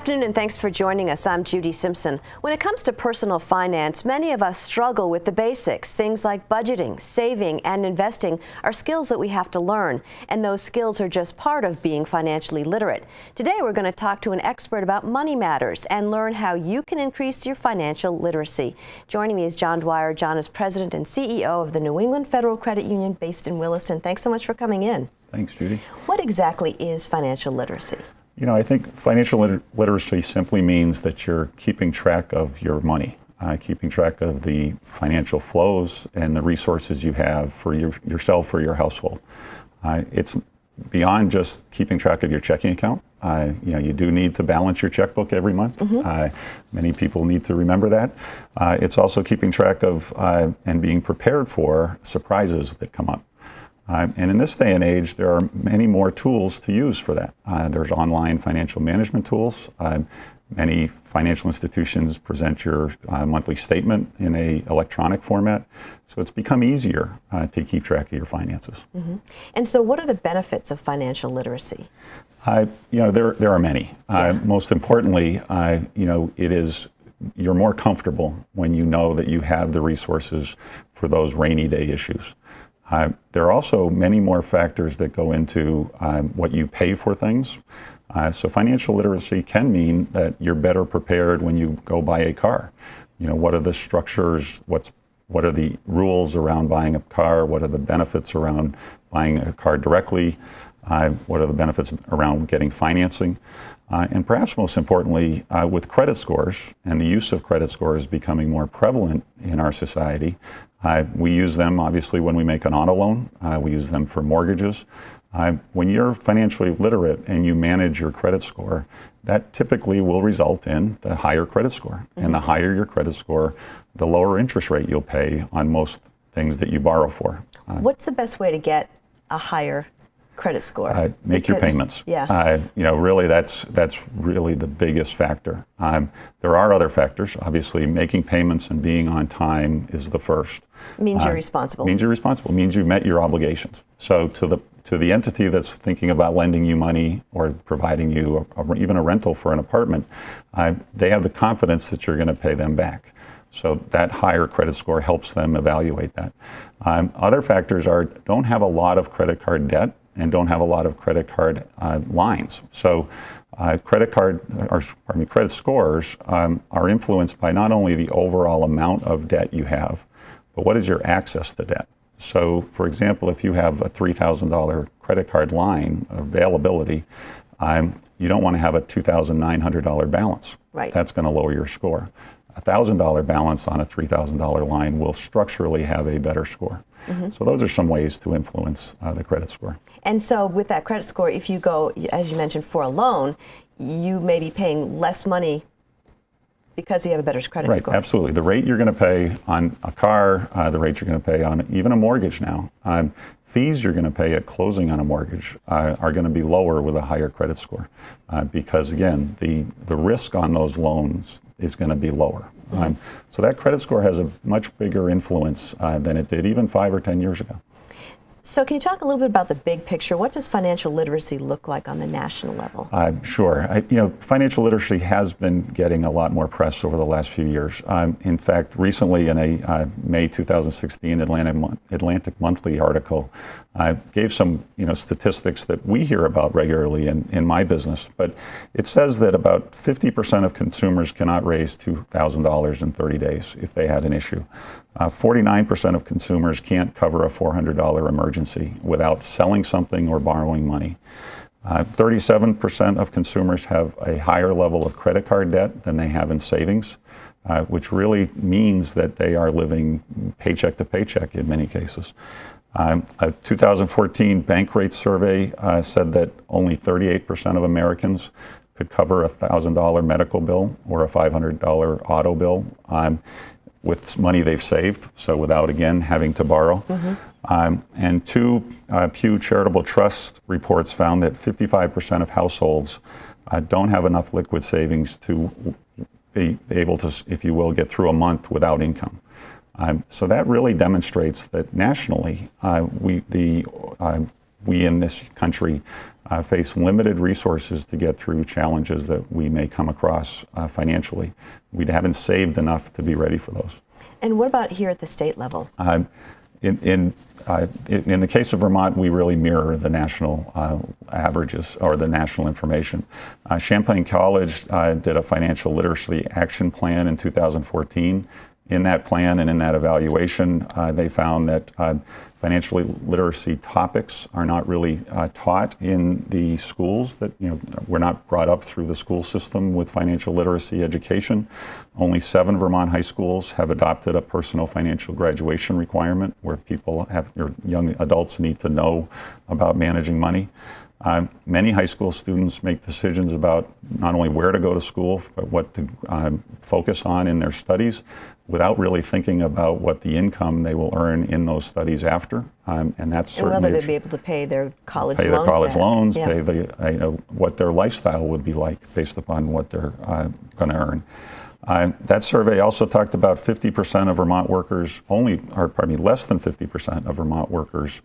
afternoon and thanks for joining us. I'm Judy Simpson. When it comes to personal finance, many of us struggle with the basics. Things like budgeting, saving, and investing are skills that we have to learn, and those skills are just part of being financially literate. Today we're going to talk to an expert about money matters and learn how you can increase your financial literacy. Joining me is John Dwyer. John is president and CEO of the New England Federal Credit Union based in Williston. Thanks so much for coming in. Thanks, Judy. What exactly is financial literacy? You know, I think financial liter- literacy simply means that you're keeping track of your money, uh, keeping track of the financial flows and the resources you have for your, yourself or your household. Uh, it's beyond just keeping track of your checking account. Uh, you know, you do need to balance your checkbook every month. Mm-hmm. many people need to remember that. Uh, it's also keeping track of uh, and being prepared for surprises that come up. Uh, and in this day and age, there are many more tools to use for that. Uh, there's online financial management tools. Uh, many financial institutions present your uh, monthly statement in a electronic format, so it's become easier uh, to keep track of your finances. Mm-hmm. And so, what are the benefits of financial literacy? Uh, you know, there there are many. Yeah. most importantly, you know, it is you're more comfortable when you know that you have the resources for those rainy day issues. Uh, there are also many more factors that go into um, what you pay for things. Uh, so financial literacy can mean that you're better prepared when you go buy a car. You know, what are the structures? What's what are the rules around buying a car? What are the benefits around buying a car directly? Uh, what are the benefits around getting financing? Uh, and perhaps most importantly, uh, with credit scores and the use of credit scores becoming more prevalent in our society, uh, we use them obviously when we make an auto loan, uh, we use them for mortgages. Uh, when you're financially literate and you manage your credit score, that typically will result in the higher credit score. Mm-hmm. And the higher your credit score, the lower interest rate you'll pay on most things that you borrow for. Uh, What's the best way to get a higher credit score. Uh, make your payments. Yeah. Uh, you know, really, that's that's really the biggest factor. Um, there are other factors. Obviously, making payments and being on time is the first. Means you're uh, responsible. Means you're responsible. Means you met your obligations. So to the to the entity that's thinking about lending you money or providing you a, a, even a rental for an apartment, uh, they have the confidence that you're going to pay them back. So that higher credit score helps them evaluate that. Um, other factors are don't have a lot of credit card debt and don't have a lot of credit card uh, lines. So, uh, credit card or pardon me, credit scores um, are influenced by not only the overall amount of debt you have, but what is your access to debt. So, for example, if you have a $3,000 credit card line availability, um, you don't want to have a $2,900 balance. Right. That's going to lower your score a $1,000 balance on a $3,000 line will structurally have a better score. Mm-hmm. So those are some ways to influence uh, the credit score. And so with that credit score, if you go, as you mentioned, for a loan, you may be paying less money because you have a better credit right, score. Absolutely. The rate you're going to pay on a car, uh, the rate you're going to pay on even a mortgage now, um, fees you're going to pay at closing on a mortgage uh, are going to be lower with a higher credit score uh, because again the the risk on those loans is going to be lower mm-hmm. um, so that credit score has a much bigger influence uh, than it did even five or ten years ago so, can you talk a little bit about the big picture? What does financial literacy look like on the national level? Sure. I, you know, financial literacy has been getting a lot more press over the last few years. Um, in fact, recently in a uh, May 2016 Atlantic, Atlantic Monthly article, I gave some you know statistics that we hear about regularly in, in my business. But it says that about 50% of consumers cannot raise $2,000 in 30 days if they had an issue. Uh, 49% of consumers can't cover a $400 emergency without selling something or borrowing money. Uh, 37% of consumers have a higher level of credit card debt than they have in savings, uh, which really means that they are living paycheck to paycheck in many cases. Um, a 2014 Bankrate survey uh, said that only 38% of Americans could cover a $1,000 medical bill or a $500 auto bill. Um, with money they've saved, so without again having to borrow. Mm-hmm. Um, and two uh, Pew Charitable Trust reports found that 55% of households uh, don't have enough liquid savings to be able to, if you will, get through a month without income. Um, so that really demonstrates that nationally, uh, we the uh, we in this country uh, face limited resources to get through challenges that we may come across uh, financially. We haven't saved enough to be ready for those. And what about here at the state level? Um, in, in, uh, in, the case of Vermont, we really mirror the national uh, averages or the national information. Uh, Champlain College uh, did a financial literacy action plan in 2014 in that plan and in that evaluation, uh, they found that uh, financial literacy topics are not really uh, taught in the schools. That you know, we're not brought up through the school system with financial literacy education. Only seven Vermont high schools have adopted a personal financial graduation requirement, where people have, or young adults need to know about managing money. Uh, many high school students make decisions about not only where to go to school, but what to uh, focus on in their studies without really thinking about what the income they will earn in those studies after. Um, and that's and whether they'll be able to pay their college pay loans their college back. loans, yeah. pay the, you know, what their lifestyle would be like based upon what they're uh, going to earn. Uh, that survey also talked about 50% of Vermont workers, only, or pardon me, less than 50% of Vermont workers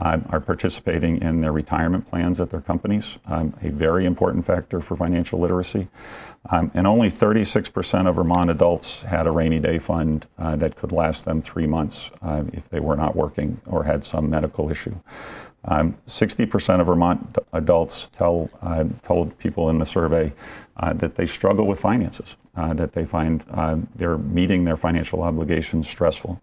um, are participating in their retirement plans at their companies, um, a very important factor for financial literacy. Um, and only 36% of Vermont adults had a rainy day fund uh, that could last them three months uh, if they were not working or had some medical issue. 60% um, of Vermont adults tell, uh, told people in the survey uh, that they struggle with finances, uh, that they find they're meeting their financial obligations stressful.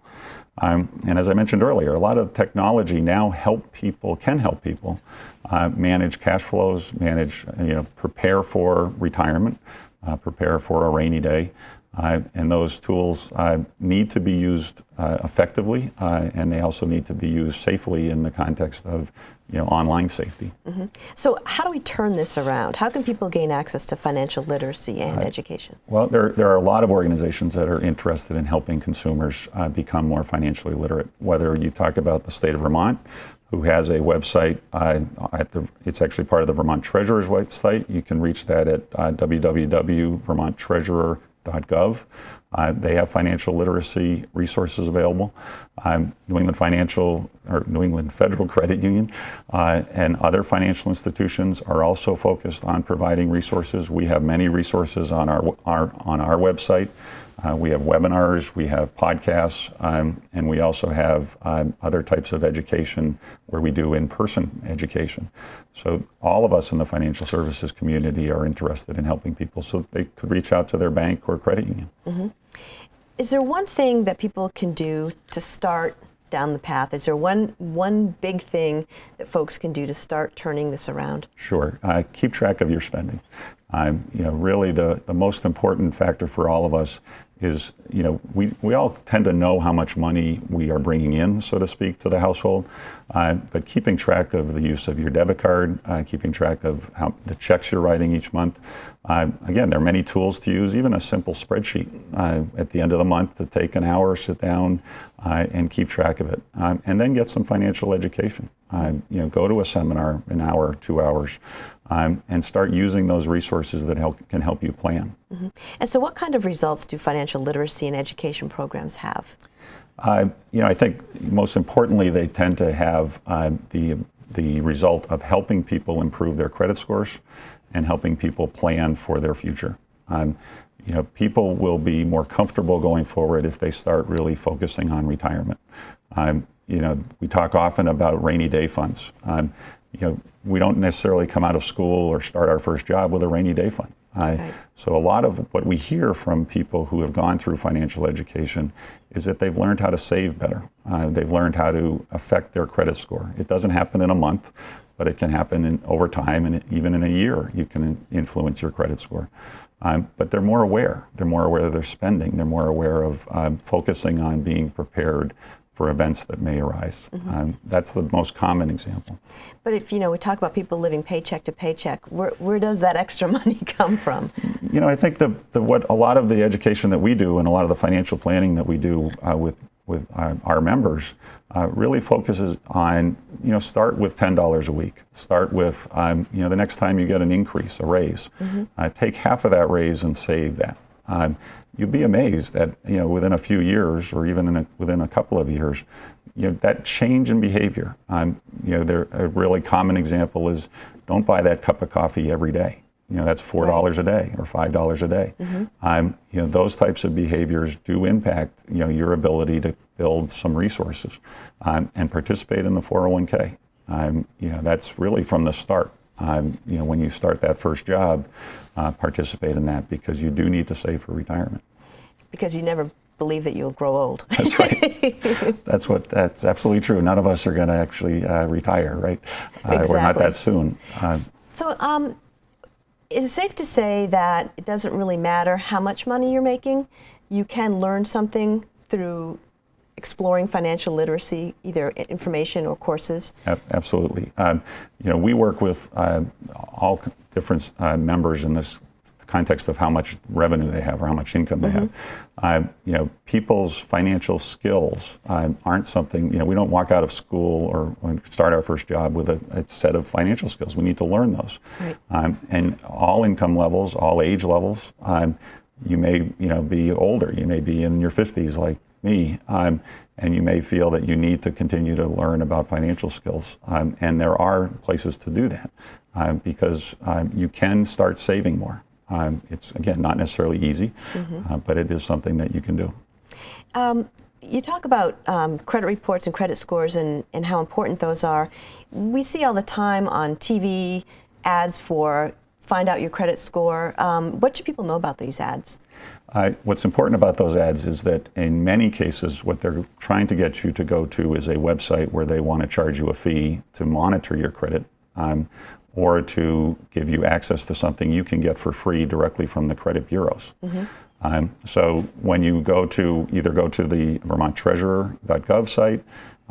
Um, and as I mentioned earlier, a lot of technology now help people, can help people uh, manage cash flows, manage, you know, prepare for retirement, uh, prepare for a rainy day. Uh, and those tools uh, need to be used uh, effectively, uh, and they also need to be used safely in the context of you know, online safety. Mm-hmm. So, how do we turn this around? How can people gain access to financial literacy and education? Well, there, there are a lot of organizations that are interested in helping consumers uh, become more financially literate. Whether you talk about the state of Vermont, who has a website. Uh, at the, it's actually part of the Vermont Treasurer's website. You can reach that at uh, www.vermonttreasurer.com gov. Uh, they have financial literacy resources available. Um, New England Financial or New England Federal Credit Union uh, and other financial institutions are also focused on providing resources. We have many resources on our, our on our website. Uh, we have webinars, we have podcasts, um, and we also have um, other types of education where we do in person education. So, all of us in the financial services community are interested in helping people so they could reach out to their bank or credit union. Mm-hmm. Is there one thing that people can do to start down the path? Is there one one big thing that folks can do to start turning this around? Sure. Uh, keep track of your spending. Um, you know, really the, the most important factor for all of us is, you know, we, we all tend to know how much money we are bringing in, so to speak, to the household. Uh, but keeping track of the use of your debit card, uh, keeping track of how the checks you're writing each month. Uh, again, there are many tools to use, even a simple spreadsheet uh, at the end of the month to take an hour, sit down, uh, and keep track of it. Um, and then get some financial education. Uh, you know, go to a seminar, an hour, two hours um, and start using those resources that help, can help you plan. Mm-hmm. And so, what kind of results do financial literacy and education programs have? Uh, you know, I think most importantly, they tend to have uh, the the result of helping people improve their credit scores and helping people plan for their future. Um, you know, people will be more comfortable going forward if they start really focusing on retirement. Um, you know, we talk often about rainy day funds. Um, you know, we don't necessarily come out of school or start our first job with a rainy day fund. right. So a lot of what we hear from people who have gone through financial education is that they've learned how to save better. Uh, they've learned how to affect their credit score. It doesn't happen in a month, but it can happen in, over time, and even in a year, you can influence your credit score. Um, but they're more aware. They're more aware of their spending. They're more aware of um, focusing on being prepared for events that may arise. Mm-hmm. Um, that's the most common example. But if you know, we talk about people living paycheck to paycheck, where, where does that extra money come from? You know, I think the, the, what a lot of the education that we do and a lot of the financial planning that we do uh, with with our, our members uh, really focuses on you know start with ten dollars a week. Start with um, you know the next time you get an increase, a raise, mm-hmm. uh, take half of that raise and save that. Um, you'd be amazed that you know within a few years or even a, within a couple of years you know, that change in behavior. Um, you know, there, a really common example is don't buy that cup of coffee every day. You know, that's four dollars right. a day or five dollars a day. Mm-hmm. Um, you know, those types of behaviors do impact you know your ability to build some resources um, and participate in the 401k. Um, you know, that's really from the start. Um, you know, when you start that first job, uh, participate in that because you do need to save for retirement. Because you never believe that you'll grow old. That's right. that's what. That's absolutely true. None of us are going to actually uh, retire, right? Uh, exactly. We're not that soon. Uh, so, um, is it safe to say that it doesn't really matter how much money you're making? You can learn something through exploring financial literacy, either information or courses? Absolutely. Um, you know, we work with uh, all different uh, members in this context of how much revenue they have or how much income they mm-hmm. have. Uh, you know, people's financial skills uh, aren't something, you know, we don't walk out of school or start our first job with a, a set of financial skills. We need to learn those. Right. Um, and all income levels, all age levels, um, you may, you know, be older. You may be in your 50s like me, um, and you may feel that you need to continue to learn about financial skills. Um, and there are places to do that um, because um, you can start saving more. Um, it's, again, not necessarily easy, mm-hmm. uh, but it is something that you can do. Um, you talk about um, credit reports and credit scores and, and how important those are. We see all the time on TV ads for find out your credit score. Um, what should people know about these ads? Uh, what's important about those ads is that in many cases, what they're trying to get you to go to is a website where they want to charge you a fee to monitor your credit um, or to give you access to something you can get for free directly from the credit bureaus. Mm-hmm. Um, so when you go to either go to the VermontTreasurer.gov site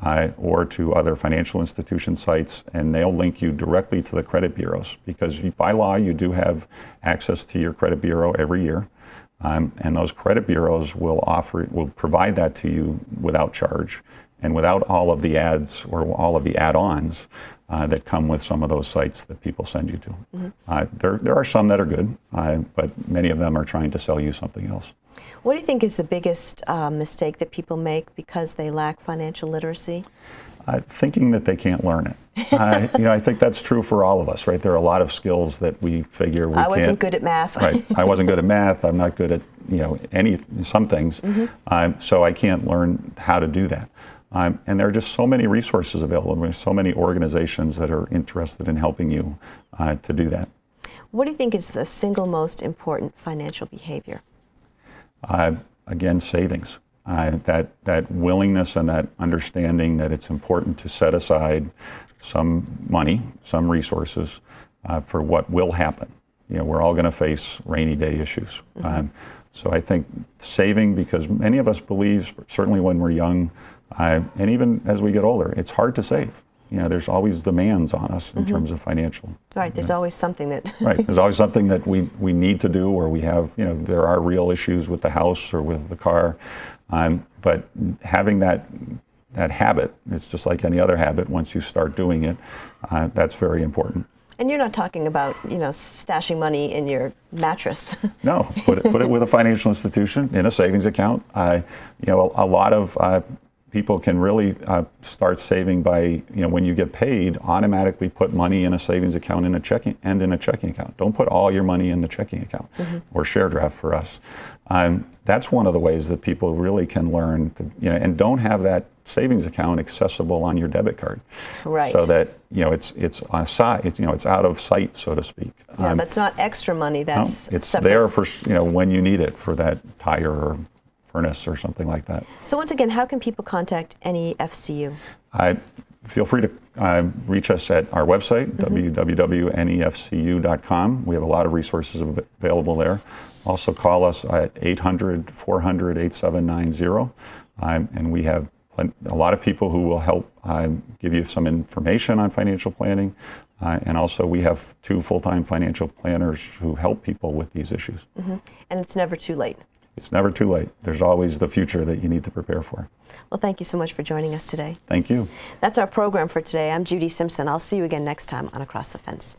uh, or to other financial institution sites, and they'll link you directly to the credit bureaus because by law you do have access to your credit bureau every year, um, and those credit bureaus will offer will provide that to you without charge and without all of the ads or all of the add-ons uh, that come with some of those sites that people send you to. Mm-hmm. Uh, there, there are some that are good, uh, but many of them are trying to sell you something else. What do you think is the biggest uh, mistake that people make because they lack financial literacy? Uh, thinking that they can't learn it. I, you know, I think that's true for all of us, right? There are a lot of skills that we figure we I can't. I wasn't good at math. right. I wasn't good at math. I'm not good at you know any some things. Mm-hmm. Um, so I can't learn how to do that. Um, and there are just so many resources available. There's so many organizations that are interested in helping you uh, to do that. What do you think is the single most important financial behavior? Uh, again, savings. Uh, that that willingness and that understanding that it's important to set aside some money, some resources uh, for what will happen. You know, we're all going to face rainy day issues. Mm-hmm. Um, so I think saving, because many of us believe, certainly when we're young, uh, and even as we get older, it's hard to save. You know, there's always demands on us in mm-hmm. terms of financial. Right. There's know. always something that. right. There's always something that we, we need to do, or we have. You know, there are real issues with the house or with the car, um, but having that that habit, it's just like any other habit. Once you start doing it, uh, that's very important. And you're not talking about, you know, stashing money in your mattress. no, put it, put it with a financial institution in a savings account. Uh, you know, a, a lot of uh, people can really uh, start saving by, you know, when you get paid, automatically put money in a savings account in a checking and in a checking account. Don't put all your money in the checking account mm-hmm. or share draft for us. Um, that's one of the ways that people really can learn to, you know, and don't have that savings account accessible on your debit card. Right. So that, you know, it's it's on side, it's, you know, it's out of sight, so to speak. Yeah, um, that's not extra money. That's no, it's separate. there for, you know, when you need it for that tire or furnace or something like that. So once again, how can people contact NEFCU? I feel free to uh, reach us at our website, mm-hmm. www.nefcu.com. We have a lot of resources available there. Also call us at 800 400 8790. Um, and we have a lot of people who will help uh, give you some information on financial planning. Uh, and also, we have two full time financial planners who help people with these issues. Mm-hmm. And it's never too late it's never too late. There's always the future that you need to prepare for. Well, thank you so much for joining us today. Thank you. That's our program for today. I'm Judy Simpson. I'll see you again next time on Across the Fence.